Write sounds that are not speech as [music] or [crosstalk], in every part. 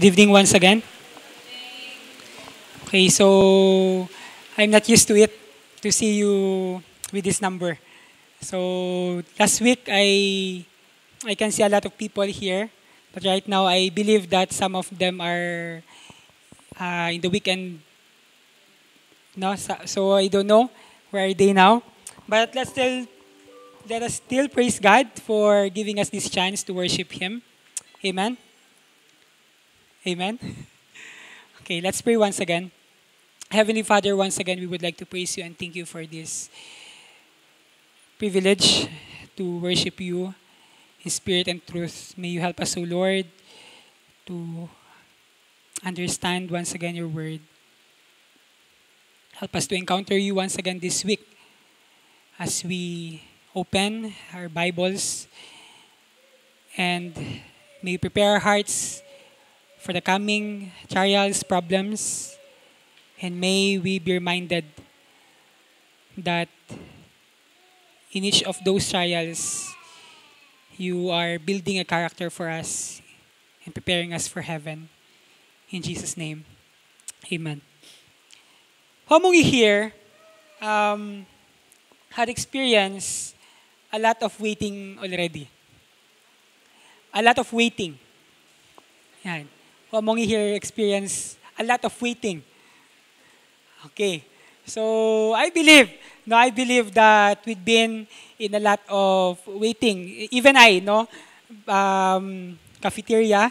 Good evening once again. Okay, so I'm not used to it to see you with this number. So last week I I can see a lot of people here, but right now I believe that some of them are uh, in the weekend. No, so, I don't know where are they now, but let's still let us still praise God for giving us this chance to worship Him. Amen. Amen. Okay, let's pray once again. Heavenly Father, once again, we would like to praise you and thank you for this privilege to worship you in spirit and truth. May you help us, O Lord, to understand once again your word. Help us to encounter you once again this week as we open our Bibles and may prepare our hearts for the coming trials, problems, and may we be reminded that in each of those trials, you are building a character for us and preparing us for heaven. In Jesus' name, amen. How many here um, had experienced a lot of waiting already? A lot of waiting. Yan. Who among you here experience a lot of waiting? Okay. So I believe, no, I believe that we've been in a lot of waiting. Even I, no, um, cafeteria,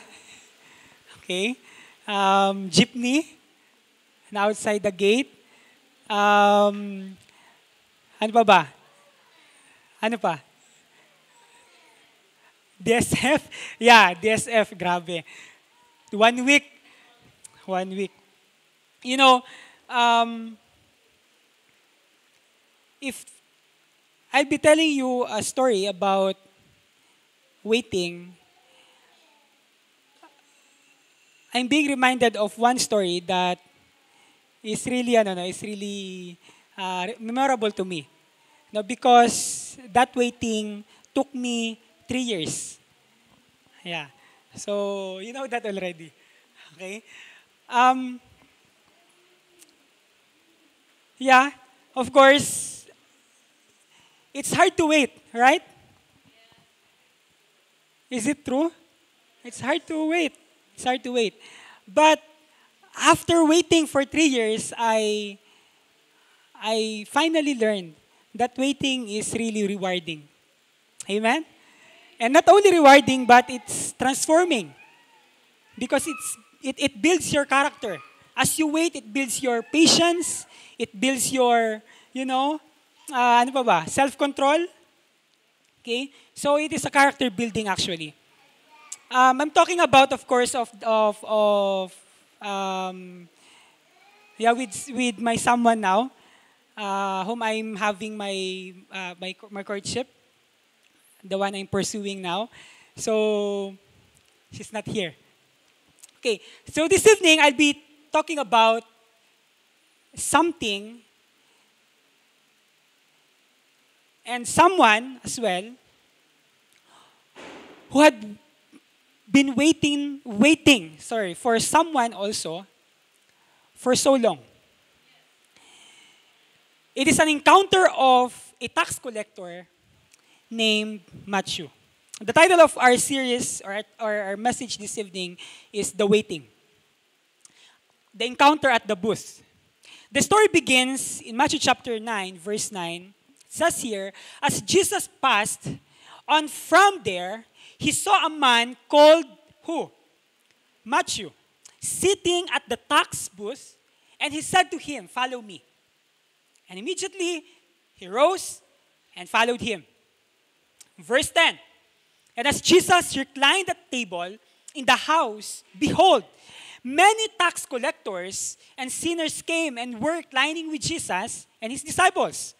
okay, um, jeepney, and outside the gate. Um, ano pa ba? Ano pa? DSF? [laughs] Yeah, DSF, grabe. One week. One week. You know, um, if I'll be telling you a story about waiting, I'm being reminded of one story that is really, ano, no, is really uh, memorable to me. No, because that waiting took me three years. Yeah. So, you know that already. Okay? Um, yeah, of course, it's hard to wait, right? Is it true? It's hard to wait. It's hard to wait. But after waiting for three years, I, I finally learned that waiting is really rewarding. Amen? And not only rewarding, but it's transforming. Because it's, it, it builds your character. As you wait, it builds your patience, it builds your, you know, uh, ano pa ba? Self-control. Okay? So it is a character building actually. Um, I'm talking about, of course, of, of, of um, yeah, with, with my someone now, uh, whom I'm having my, uh, my, my courtship, the one I'm pursuing now. So, she's not here. Okay, so this evening I'll be talking about something and someone as well who had been waiting, waiting, sorry, for someone also for so long. It is an encounter of a tax collector named Matthew. The title of our series or, our message this evening is The Waiting. The encounter at the booth. The story begins in Matthew chapter 9, verse 9. It says here, as Jesus passed on from there, he saw a man called who? Matthew, sitting at the tax booth, and he said to him, Follow me. And immediately he rose and followed him. Verse 10 And as Jesus reclined at table in the house, behold, many tax collectors and sinners came and were reclining with Jesus and his disciples.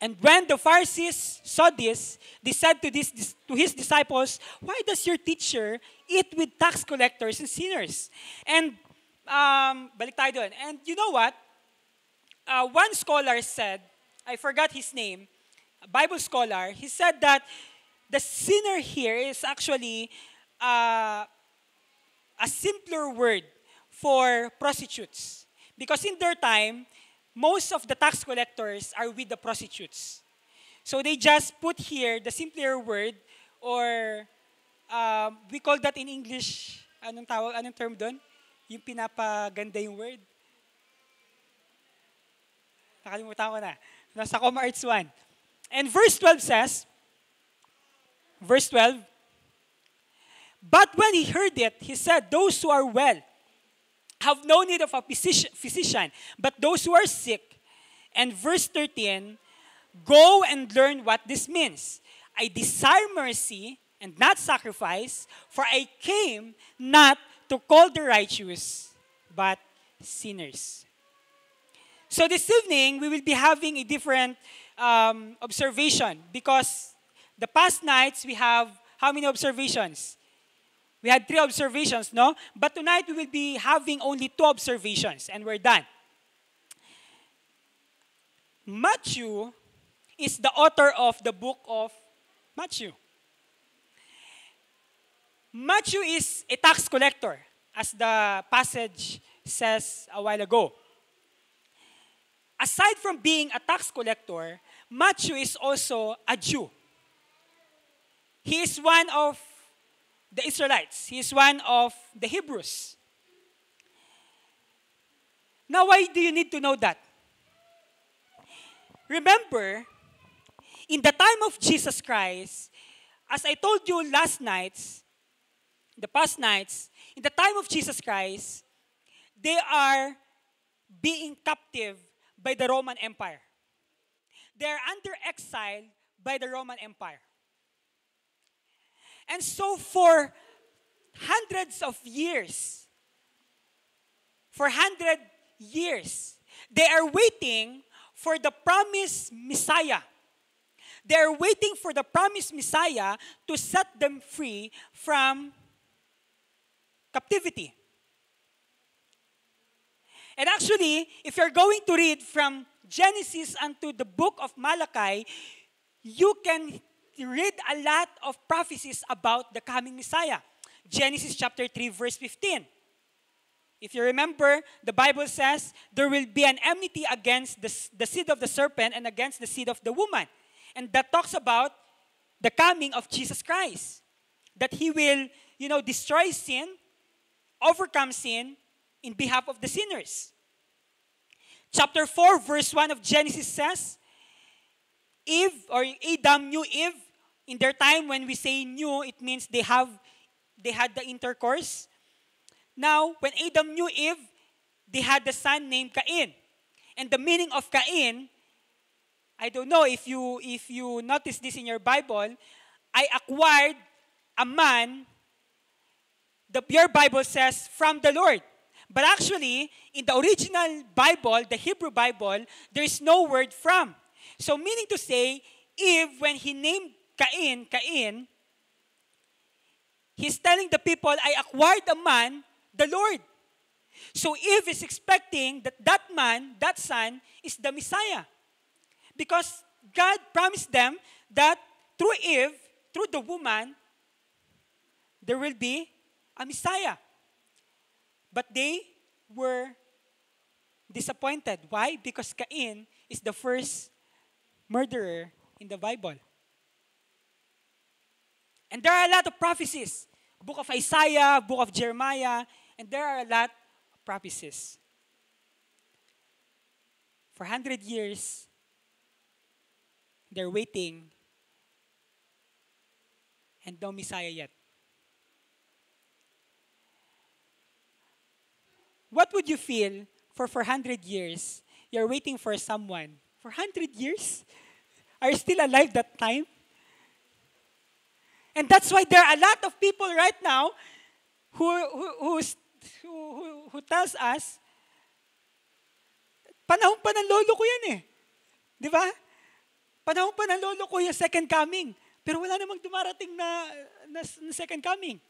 And when the Pharisees saw this, they said to, this, to his disciples, Why does your teacher eat with tax collectors and sinners? And, um, balik tayo doon. And you know what? Uh, one scholar said, I forgot his name, Bible scholar, he said that the sinner here is actually uh, a simpler word for prostitutes. Because in their time, most of the tax collectors are with the prostitutes. So they just put here the simpler word or um, we call that in English, anong tawag, anong term doon? Yung pinapaganda yung word. Nakalimutan ko na. Nasa Com Arts 1. And verse 12 says, verse 12, But when he heard it, he said, Those who are well have no need of a physician, but those who are sick. And verse 13, Go and learn what this means. I desire mercy and not sacrifice, for I came not to call the righteous, but sinners. So this evening, we will be having a different um, observation because the past nights we have how many observations? We had three observations, no? But tonight we will be having only two observations and we're done. Matthew is the author of the book of Matthew. Matthew is a tax collector, as the passage says a while ago. Aside from being a tax collector, Matthew is also a Jew. He is one of the Israelites. He is one of the Hebrews. Now, why do you need to know that? Remember, in the time of Jesus Christ, as I told you last nights, the past nights, in the time of Jesus Christ, they are being captive by the Roman Empire. They are under exile by the Roman Empire. And so for hundreds of years, for hundred years, they are waiting for the promised Messiah. They are waiting for the promised Messiah to set them free from captivity. And actually, if you're going to read from Genesis unto the book of Malachi, you can read a lot of prophecies about the coming Messiah. Genesis chapter 3, verse 15. If you remember, the Bible says there will be an enmity against the, the seed of the serpent and against the seed of the woman. And that talks about the coming of Jesus Christ. That he will, you know, destroy sin, overcome sin in behalf of the sinners. Chapter 4, verse 1 of Genesis says, Eve or Adam knew Eve. In their time, when we say knew, it means they have they had the intercourse. Now, when Adam knew Eve, they had the son named Cain. And the meaning of Cain, I don't know if you if you notice this in your Bible, I acquired a man, the your Bible says, from the Lord. But actually, in the original Bible, the Hebrew Bible, there is no word from. So meaning to say, Eve, when he named Cain, Cain, he's telling the people, I acquired a man, the Lord. So Eve is expecting that that man, that son, is the Messiah. Because God promised them that through Eve, through the woman, there will be a Messiah. But they were disappointed. Why? Because Cain is the first murderer in the Bible. And there are a lot of prophecies. Book of Isaiah, book of Jeremiah, and there are a lot of prophecies. For 100 years, they're waiting and no Messiah yet. What would you feel for 400 years? You're waiting for someone. For 100 years? Are you still alive that time? And that's why there are a lot of people right now who, who, who, who, who tells us, panahon pa ng lolo ko yan eh. Di ba? Panahon pa ng lolo ko yung second coming. Pero wala namang dumarating na, na, na second coming.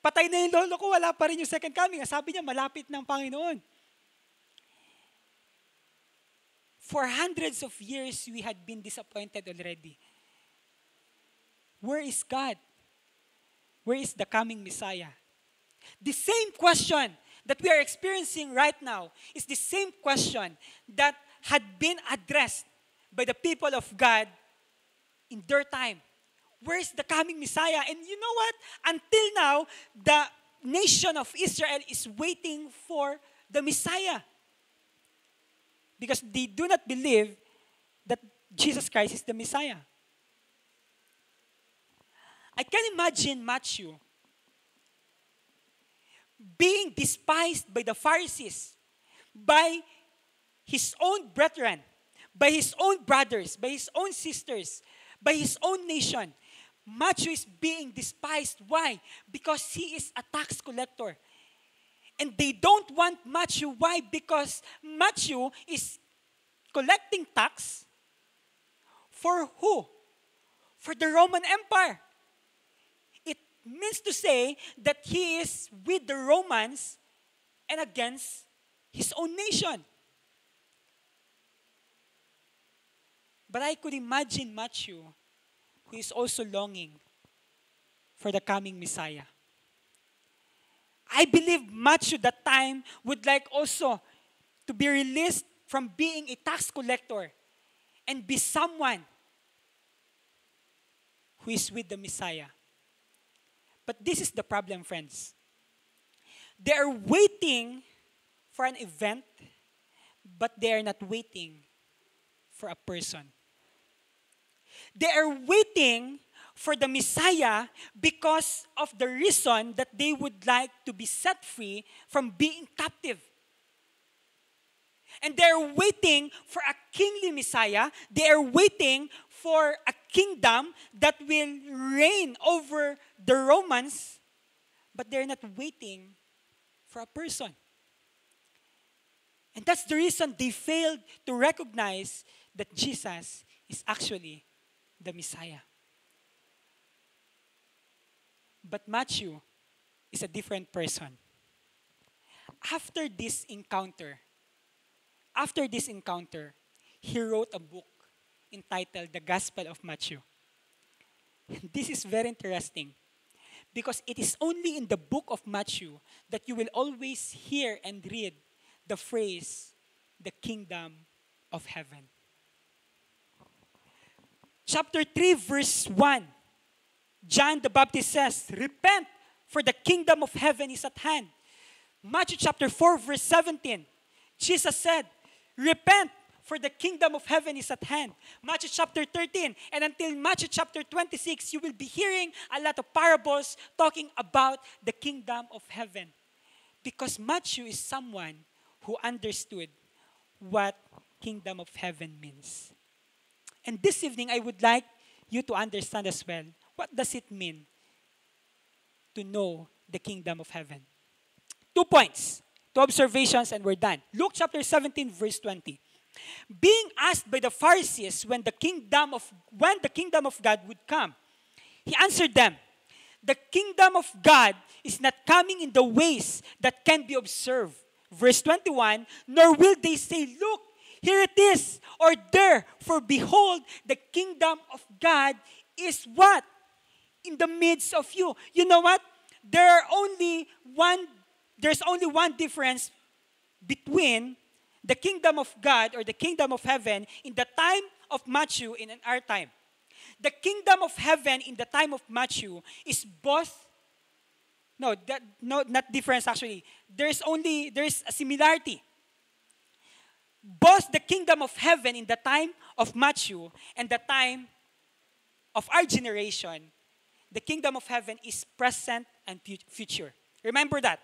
Patay na yung lolo ko, wala pa rin yung second coming. Sabi niya, malapit ng Panginoon. For hundreds of years, we had been disappointed already. Where is God? Where is the coming Messiah? The same question that we are experiencing right now is the same question that had been addressed by the people of God in their time. Where's the coming Messiah? And you know what? Until now, the nation of Israel is waiting for the Messiah. Because they do not believe that Jesus Christ is the Messiah. I can imagine Matthew being despised by the Pharisees, by his own brethren, by his own brothers, by his own sisters, by his own nation. Matthew is being despised. Why? Because he is a tax collector. And they don't want Matthew. Why? Because Matthew is collecting tax for who? For the Roman Empire. It means to say that he is with the Romans and against his own nation. But I could imagine Matthew, who is also longing for the coming Messiah. I believe Matthew that time would like also to be released from being a tax collector and be someone who is with the Messiah. But this is the problem, friends. They are waiting for an event, but they are not waiting for a person. They are waiting for the Messiah because of the reason that they would like to be set free from being captive. And they're waiting for a kingly Messiah. They are waiting for a kingdom that will reign over the Romans, but they're not waiting for a person. And that's the reason they failed to recognize that Jesus is actually the Messiah. But Matthew is a different person. After this encounter, after this encounter, he wrote a book entitled The Gospel of Matthew. [laughs] This is very interesting because it is only in the book of Matthew that you will always hear and read the phrase, the kingdom of heaven chapter 3, verse 1, John the Baptist says, Repent, for the kingdom of heaven is at hand. Matthew chapter 4, verse 17, Jesus said, Repent, for the kingdom of heaven is at hand. Matthew chapter 13, and until Matthew chapter 26, you will be hearing a lot of parables talking about the kingdom of heaven. Because Matthew is someone who understood what kingdom of heaven means. And this evening, I would like you to understand as well what does it mean to know the kingdom of heaven. Two points, two observations, and we're done. Luke chapter 17, verse 20. Being asked by the Pharisees when the kingdom of when the kingdom of God would come, he answered them, "The kingdom of God is not coming in the ways that can be observed." Verse 21, nor will they say, Look, here it is, or there. For behold, the kingdom of God is what? In the midst of you. You know what? There are only one, there's only one difference between the kingdom of God or the kingdom of heaven in the time of Matthew and in our time. The kingdom of heaven in the time of Matthew is both no, that, no, not difference actually. There's only there's a similarity both the kingdom of heaven in the time of Matthew and the time of our generation, the kingdom of heaven is present and future. Remember that.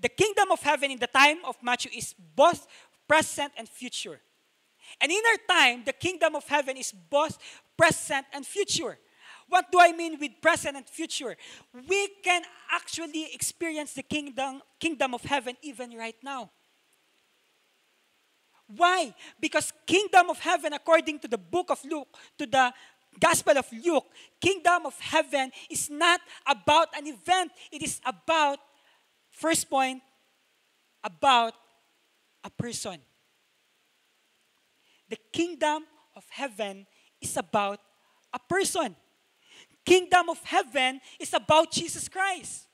The kingdom of heaven in the time of Matthew is both present and future. And in our time, the kingdom of heaven is both present and future. What do I mean with present and future? We can actually experience the kingdom, kingdom of heaven even right now. Why? Because kingdom of heaven, according to the book of Luke, to the Gospel of Luke, kingdom of heaven is not about an event. It is about, first point, about a person. The kingdom of heaven is about a person. Kingdom of heaven is about Jesus Christ.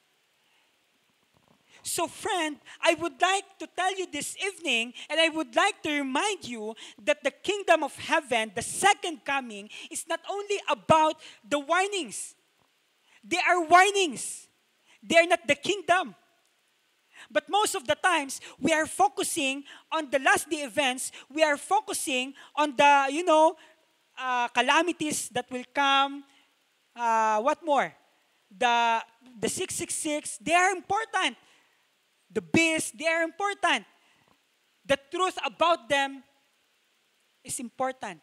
So, friend, I would like to tell you this evening, and I would like to remind you that the kingdom of heaven, the second coming, is not only about the warnings. They are warnings. They are not the kingdom. But most of the times, we are focusing on the last day events. We are focusing on the, you know, uh, calamities that will come. Uh, what more? The, the 666, they are important. The beast, they are important. The truth about them is important.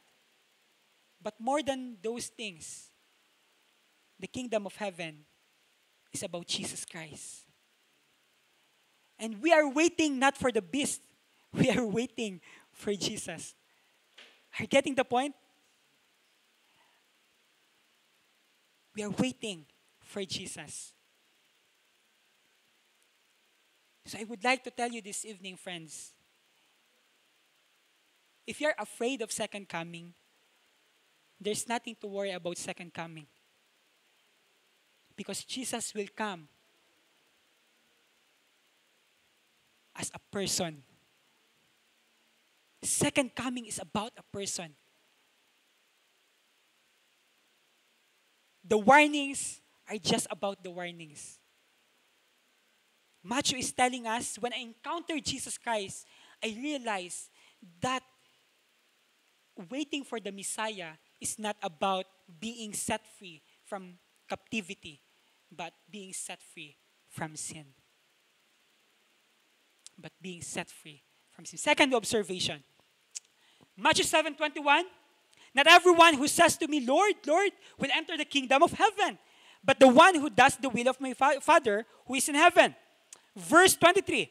But more than those things, the kingdom of heaven is about Jesus Christ. And we are waiting not for the beast, [laughs] we are waiting for Jesus. Are you getting the point? We are waiting for Jesus. So I would like to tell you this evening, friends. If you're afraid of second coming, there's nothing to worry about second coming. Because Jesus will come as a person. Second coming is about a person. The warnings are just about the warnings. Matthew is telling us when I encountered Jesus Christ, I realized that waiting for the Messiah is not about being set free from captivity, but being set free from sin but being set free from sin. Second observation. Matthew 7 21. Not everyone who says to me, Lord, Lord, will enter the kingdom of heaven, but the one who does the will of my fa- Father who is in heaven. Verse 23.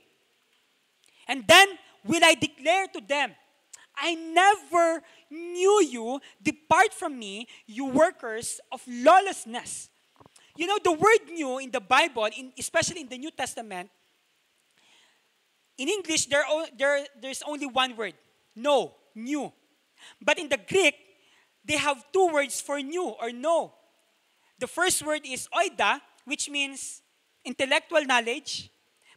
And then will I declare to them, I never knew you. Depart from me, you workers of lawlessness. You know, the word new in the Bible, in, especially in the New Testament, in English, there, there, there's only one word no, new. But in the Greek, they have two words for new or no. The first word is oida, which means intellectual knowledge.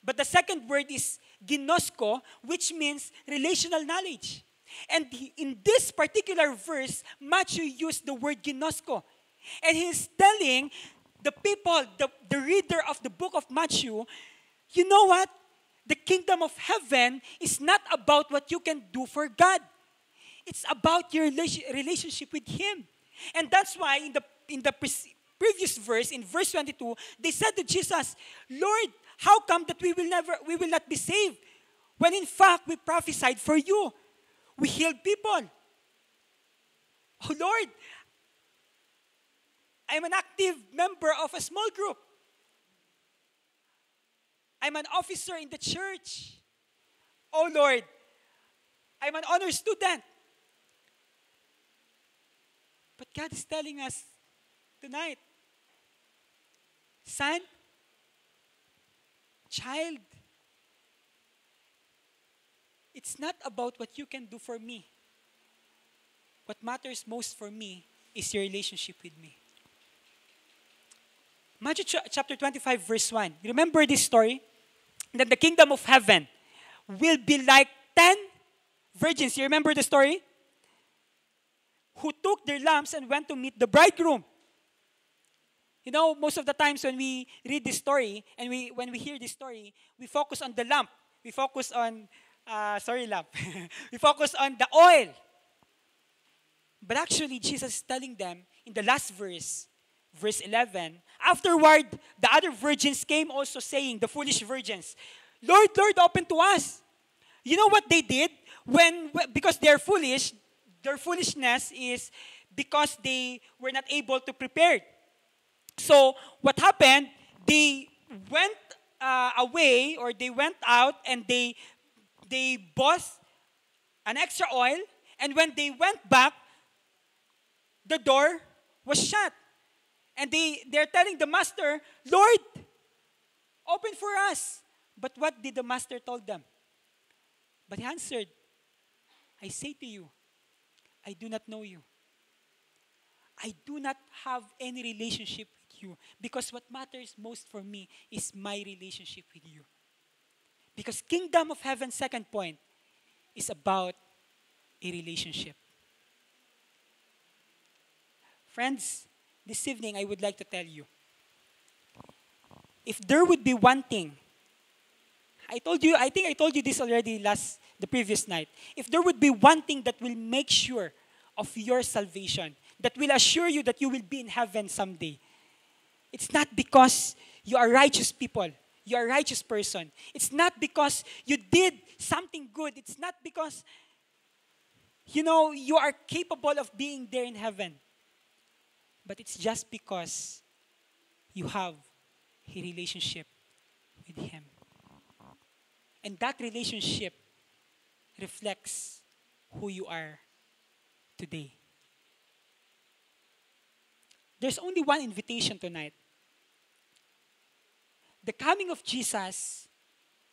But the second word is ginosko, which means relational knowledge. And in this particular verse, Matthew used the word ginosko. And he's telling the people, the, the reader of the book of Matthew, you know what? the kingdom of heaven is not about what you can do for God. It's about your relationship with Him. And that's why in the, in the previous verse, in verse 22, they said to Jesus, Lord, how come that we will never we will not be saved? When in fact we prophesied for you. We healed people. Oh Lord, I'm an active member of a small group. I'm an officer in the church. Oh Lord, I'm an honor student. But God is telling us tonight, son, child, it's not about what you can do for me. What matters most for me is your relationship with me. Matthew chapter 25, verse 1. You remember this story? that the kingdom of heaven will be like 10 virgins. You remember the story? Who took their lamps and went to meet the bridegroom. You know, most of the times when we read this story and we when we hear this story, we focus on the lamp. We focus on uh, sorry, lamp. [laughs] we focus on the oil. But actually, Jesus is telling them in the last verse, verse 11, afterward, the other virgins came also saying, the foolish virgins, Lord, Lord, open to us. You know what they did? When, because they're foolish, their foolishness is because they were not able to prepare. So what happened? They went uh, away or they went out and they they bought an extra oil and when they went back the door was shut and they, they're telling the master, Lord, open for us. But what did the master told them? But he answered, I say to you, I do not know you. I do not have any relationship you because what matters most for me is my relationship with you. Because kingdom of heaven, second point, is about a relationship. Friends, this evening I would like to tell you if there would be one thing, I told you, I think I told you this already last, the previous night. If there would be one thing that will make sure of your salvation, that will assure you that you will be in heaven someday, it's not because you are righteous people, you are a righteous person. It's not because you did something good. It's not because, you know, you are capable of being there in heaven. But it's just because you have a relationship with Him. And that relationship reflects who you are today. There's only one invitation tonight. The coming of Jesus,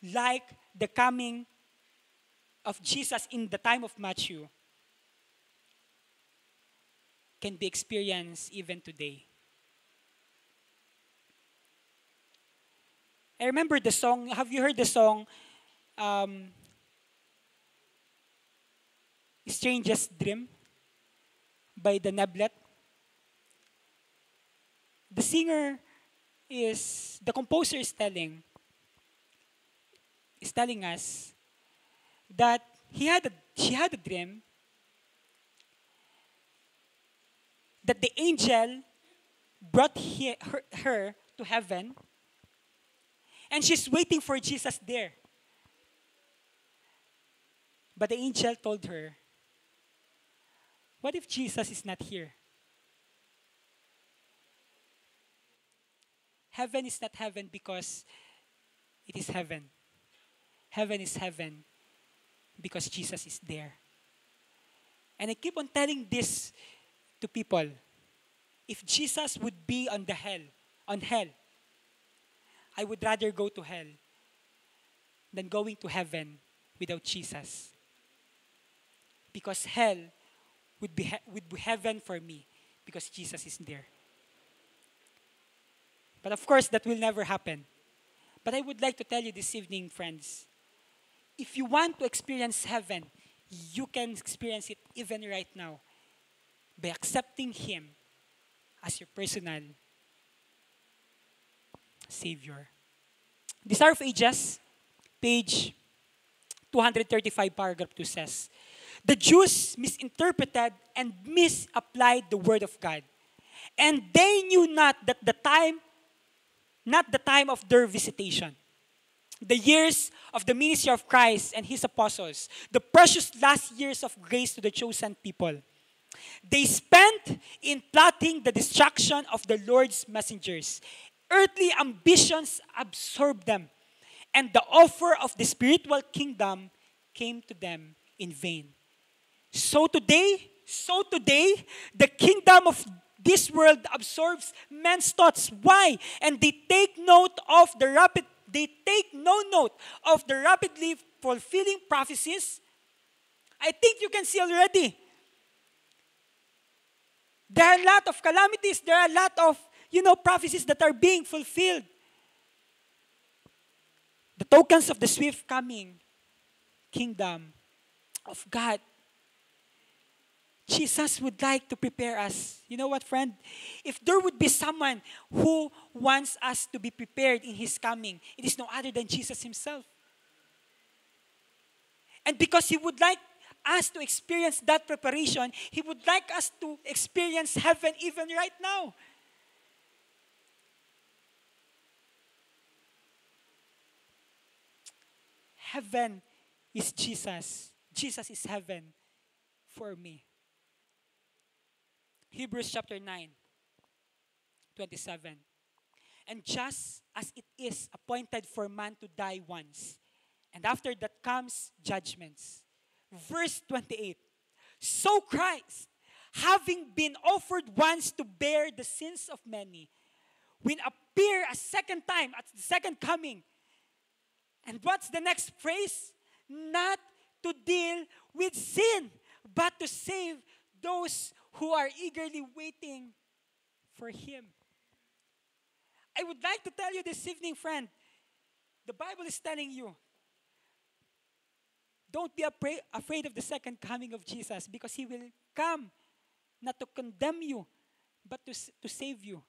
like the coming of Jesus in the time of Matthew, can be experienced even today. I remember the song. Have you heard the song? Um, Strangest Dream by the Neblet. The singer is, the composer is telling, is telling us that he had a, she had a dream that the angel brought he, her, her to heaven and she's waiting for Jesus there. But the angel told her, What if Jesus is not here? Heaven is not heaven because it is heaven. Heaven is heaven because Jesus is there. And I keep on telling this to people. If Jesus would be on the hell, on hell, I would rather go to hell than going to heaven without Jesus. Because hell would be, would be heaven for me because Jesus is there. But of course, that will never happen. But I would like to tell you this evening, friends, if you want to experience heaven, you can experience it even right now by accepting Him as your personal Savior. Desire of Ages, page 235, paragraph 2 says, The Jews misinterpreted and misapplied the word of God. And they knew not that the time, not the time of their visitation. The years of the ministry of Christ and his apostles, the precious last years of grace to the chosen people. They spent in plotting the destruction of the Lord's messengers. Earthly ambitions absorbed them, and the offer of the spiritual kingdom came to them in vain. So today, so today, the kingdom of this world absorbs men's thoughts. Why? And they take note of the rapid they take no note of the rapidly fulfilling prophecies. I think you can see already. There are a lot of calamities, there are a lot of, you know, prophecies that are being fulfilled. The tokens of the swift coming kingdom of God Jesus would like to prepare us. You know what, friend? If there would be someone who wants us to be prepared in His coming, it is no other than Jesus Himself. And because He would like us to experience that preparation, He would like us to experience heaven even right now. Heaven is Jesus. Jesus is heaven for me. Hebrews chapter 9, 27. And just as it is appointed for man to die once, and after that comes judgments. Verse 28. So Christ, having been offered once to bear the sins of many, will appear a second time at the second coming. And what's the next phrase? Not to deal with sin, but to save those who are eagerly waiting for Him. I would like to tell you this evening, friend, the Bible is telling you Don't be afraid, afraid of the second coming of Jesus because he will come not to condemn you, but to, to save you.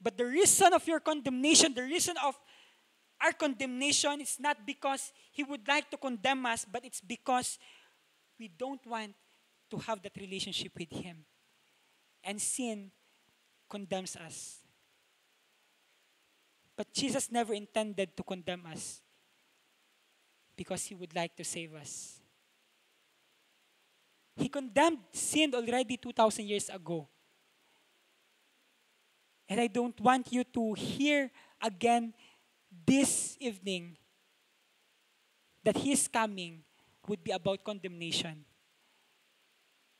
But the reason of your condemnation, the reason of our condemnation is not because he would like to condemn us, but it's because we don't want to have that relationship with him. And sin condemns us. But Jesus never intended to condemn us because he would like to save us. He condemned sin already 2,000 years ago. And I don't want you to hear again this evening that his coming would be about condemnation.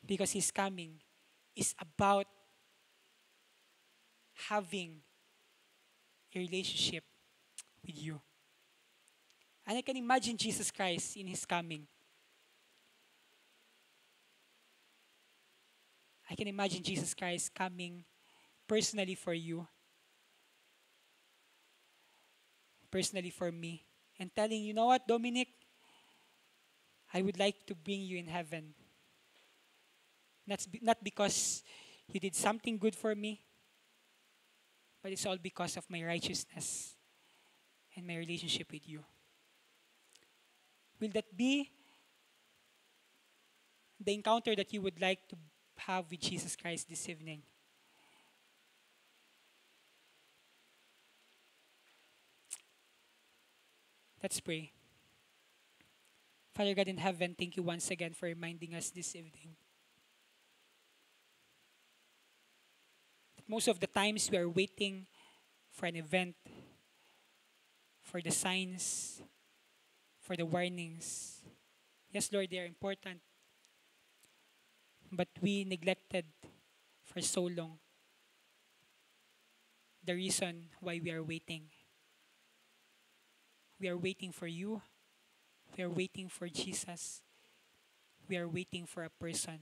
Because his coming is about having a relationship with you. And I can imagine Jesus Christ in his coming. I can imagine Jesus Christ coming personally for you, personally for me, and telling you know what, Dominic, I would like to bring you in heaven. Not, not because you did something good for me, but it's all because of my righteousness and my relationship with you. Will that be the encounter that you would like to have with Jesus Christ this evening? Let's pray. Father God in heaven, thank you once again for reminding us this evening. Most of the times we are waiting for an event, for the signs, for the warnings. Yes, Lord, they are important. But we neglected for so long the reason why we are waiting. We are waiting for you. We are waiting for Jesus. We are waiting for a person.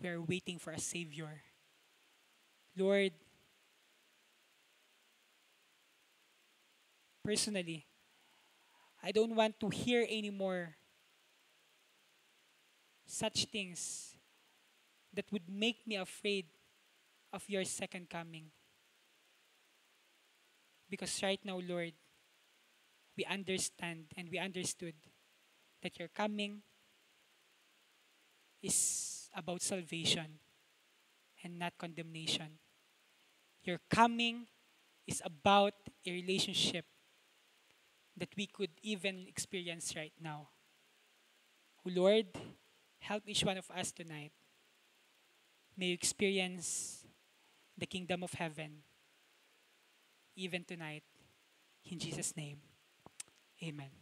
We are waiting for a Savior. Lord, personally, I don't want to hear anymore such things that would make me afraid of your second coming. Because right now, Lord, we understand and we understood that your coming is about salvation and not condemnation. Your coming is about a relationship that we could even experience right now. Oh Lord, help each one of us tonight. May you experience the kingdom of heaven even tonight. In Jesus' name, amen.